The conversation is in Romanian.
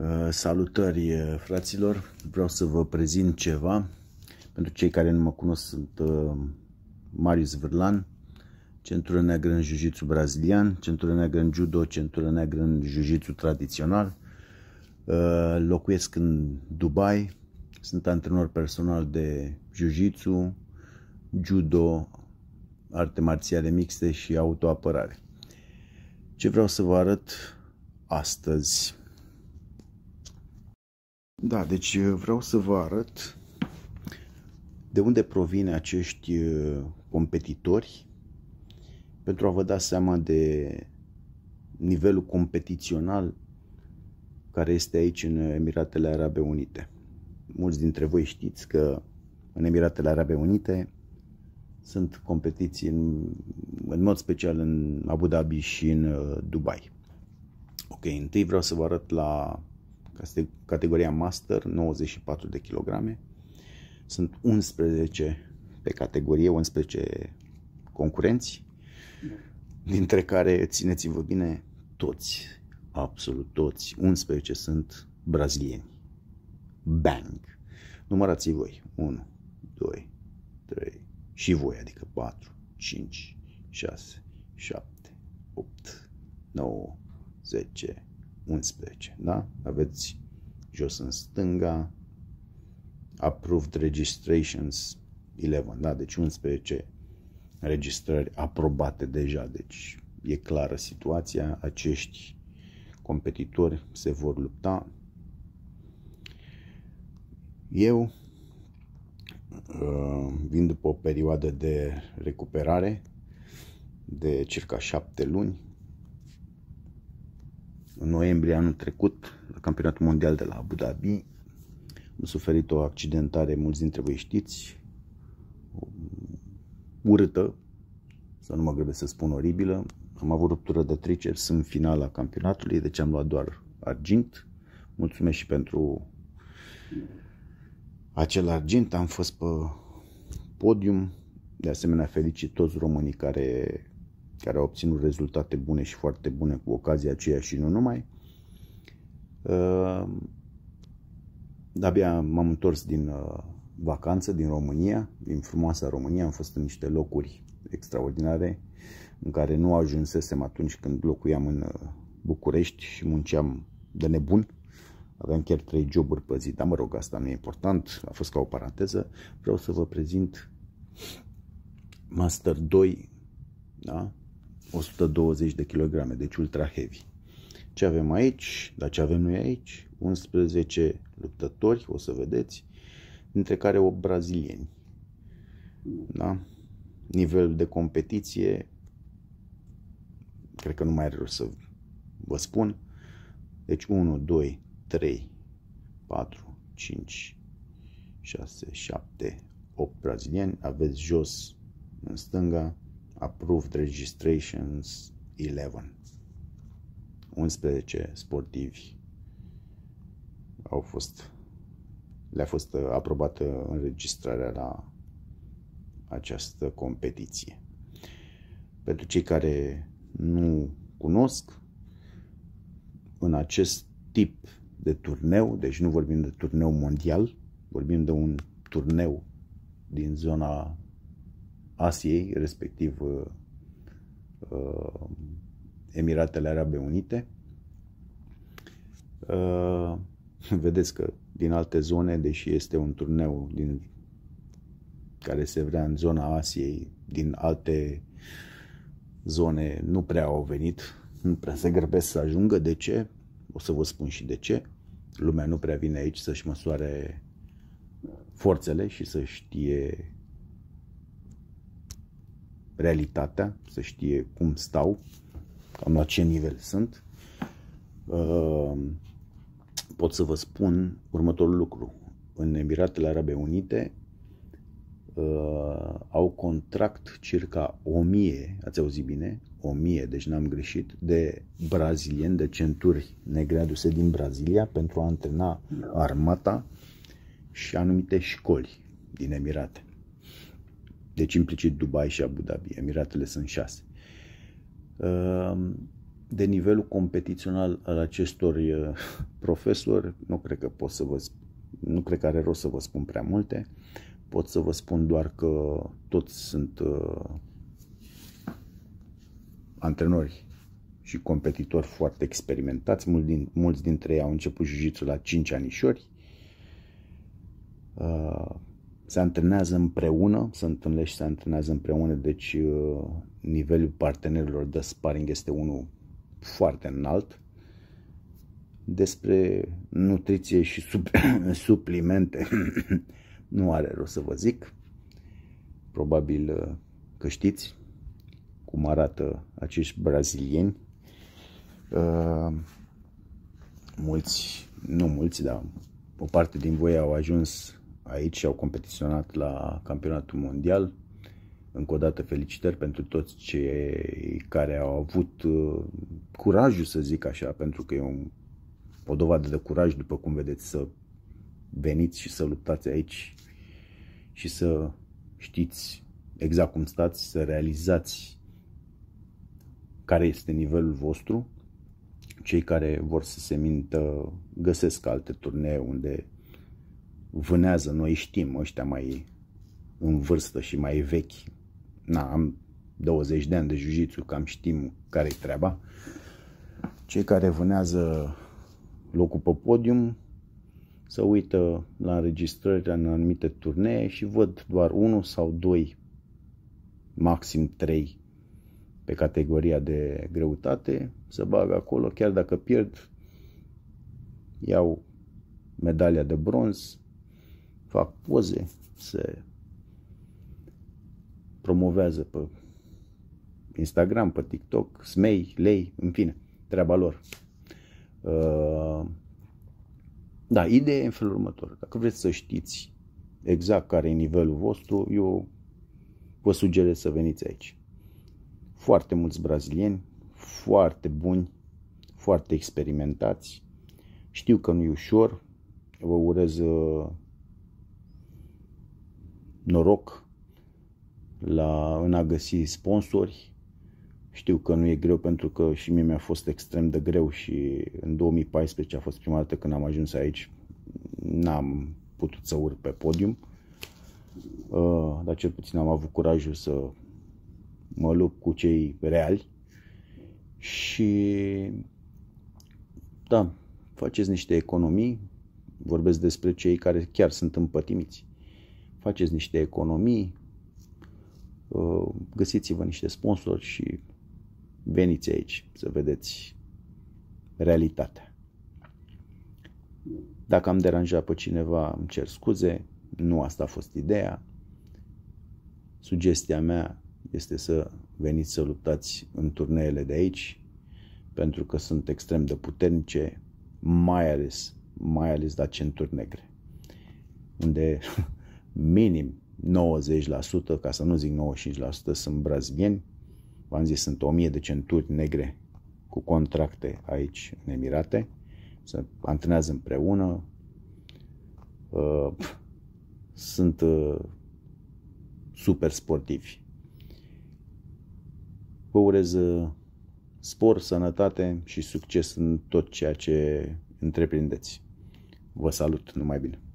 Uh, salutări, uh, fraților! Vreau să vă prezint ceva. Pentru cei care nu mă cunosc, sunt uh, Marius Vârlan, centură neagră în jiu brazilian, centură neagră în judo, centură neagră în jiu tradițional. Locuiesc în Dubai, sunt antrenor personal de jiu judo, arte marțiale mixte și autoapărare. Ce vreau să vă arăt astăzi da, deci uh, vreau să vă arăt de unde provine acești uh, competitori pentru a vă da seama de nivelul competițional care este aici în Emiratele Arabe Unite. Mulți dintre voi știți că în Emiratele Arabe Unite sunt competiții în, în mod special în Abu Dhabi și în uh, Dubai. Ok, întâi vreau să vă arăt la categoria Master, 94 de kilograme. Sunt 11 pe categorie, 11 concurenți, dintre care, țineți-vă bine, toți, absolut toți, 11 sunt brazilieni. Bang! Numărați voi. 1, 2, 3 și voi, adică 4, 5, 6, 7, 8, 9, 10, 11, da? Aveți jos în stânga, approved registrations 11, da? Deci 11 înregistrări aprobate deja, deci e clară situația, acești competitori se vor lupta. Eu uh, vin după o perioadă de recuperare de circa șapte luni, în noiembrie anul trecut, la campionatul mondial de la Abu Dhabi. Am suferit o accidentare, mulți dintre voi știți, urâtă, să nu mă grăbesc să spun oribilă. Am avut ruptură de triceps în finala campionatului, deci am luat doar argint. Mulțumesc și pentru acel argint. Am fost pe podium. De asemenea, felicit toți românii care care au obținut rezultate bune și foarte bune cu ocazia aceea și nu numai. Uh, abia m-am întors din uh, vacanță din România, din frumoasa România, am fost în niște locuri extraordinare în care nu ajunsesem atunci când locuiam în uh, București și munceam de nebun. Aveam chiar trei joburi pe zi, dar mă rog, asta nu e important, a fost ca o paranteză. Vreau să vă prezint Master 2, da? 120 de kilograme, deci ultra heavy. Ce avem aici? Dar ce avem noi aici? 11 luptători, o să vedeți, dintre care 8 brazilieni. Da? Nivel de competiție, cred că nu mai are rost să vă spun. Deci 1, 2, 3, 4, 5, 6, 7, 8 brazilieni. Aveți jos în stânga approved registrations 11. 11 sportivi au fost le-a fost aprobată înregistrarea la această competiție. Pentru cei care nu cunosc, în acest tip de turneu, deci nu vorbim de turneu mondial, vorbim de un turneu din zona Asiei, respectiv uh, uh, Emiratele Arabe Unite. Uh, vedeți că din alte zone, deși este un turneu din care se vrea în zona Asiei, din alte zone nu prea au venit, nu prea se grăbesc să ajungă. De ce? O să vă spun și de ce. Lumea nu prea vine aici să-și măsoare forțele și să știe realitatea, să știe cum stau, cam la ce nivel sunt. Uh, pot să vă spun următorul lucru. În Emiratele Arabe Unite uh, au contract circa 1000, ați auzit bine, 1000, deci n-am greșit, de brazilieni, de centuri negre aduse din Brazilia pentru a antrena armata și anumite școli din Emirate. Deci implicit Dubai și Abu Dhabi. Emiratele sunt șase. Ehm, de nivelul competițional al acestor uh, profesori, nu cred că pot să vă nu cred că are rost să vă spun prea multe. Pot să vă spun doar că toți sunt uh, antrenori și competitori foarte experimentați. Mulți, din, mulți dintre ei au început jiu la 5 anișori. Uh, se antrenează împreună, se întâlnește și se antrenează împreună, deci uh, nivelul partenerilor de sparring este unul foarte înalt. Despre nutriție și sub, suplimente nu are rost să vă zic. Probabil uh, că știți cum arată acești brazilieni. Uh, mulți, nu mulți, dar o parte din voi au ajuns aici și au competiționat la campionatul mondial. Încă o dată felicitări pentru toți cei care au avut uh, curajul, să zic așa, pentru că e un, o dovadă de curaj, după cum vedeți, să veniți și să luptați aici și să știți exact cum stați, să realizați care este nivelul vostru. Cei care vor să se mintă găsesc alte turnee unde vânează, noi știm, ăștia mai în vârstă și mai vechi. Na, am 20 de ani de jiu cam știm care-i treaba. Cei care vânează locul pe podium să uită la înregistrări în anumite turnee și văd doar unul sau doi, maxim trei pe categoria de greutate, să bag acolo, chiar dacă pierd, iau medalia de bronz, fac poze, se promovează pe Instagram, pe TikTok, Smei, Lei, în fine, treaba lor. Uh, da, ideea e în felul următor. Dacă vreți să știți exact care e nivelul vostru, eu vă sugerez să veniți aici. Foarte mulți brazilieni, foarte buni, foarte experimentați. Știu că nu e ușor, vă urez uh, noroc la, în a găsi sponsori. Știu că nu e greu pentru că și mie mi-a fost extrem de greu și în 2014 a fost prima dată când am ajuns aici. N-am putut să urc pe podium, uh, dar cel puțin am avut curajul să mă lupt cu cei reali și da, faceți niște economii, vorbesc despre cei care chiar sunt împătimiți faceți niște economii, uh, găsiți-vă niște sponsori și veniți aici să vedeți realitatea. Dacă am deranjat pe cineva, îmi cer scuze, nu asta a fost ideea. Sugestia mea este să veniți să luptați în turneele de aici, pentru că sunt extrem de puternice, mai ales, mai ales la centuri negre, unde minim 90%, ca să nu zic 95% sunt brazilieni. V-am zis, sunt 1000 de centuri negre cu contracte aici în Emirate. Se antrenează împreună. Uh, sunt uh, super sportivi. Vă urez uh, spor, sănătate și succes în tot ceea ce întreprindeți. Vă salut, numai bine!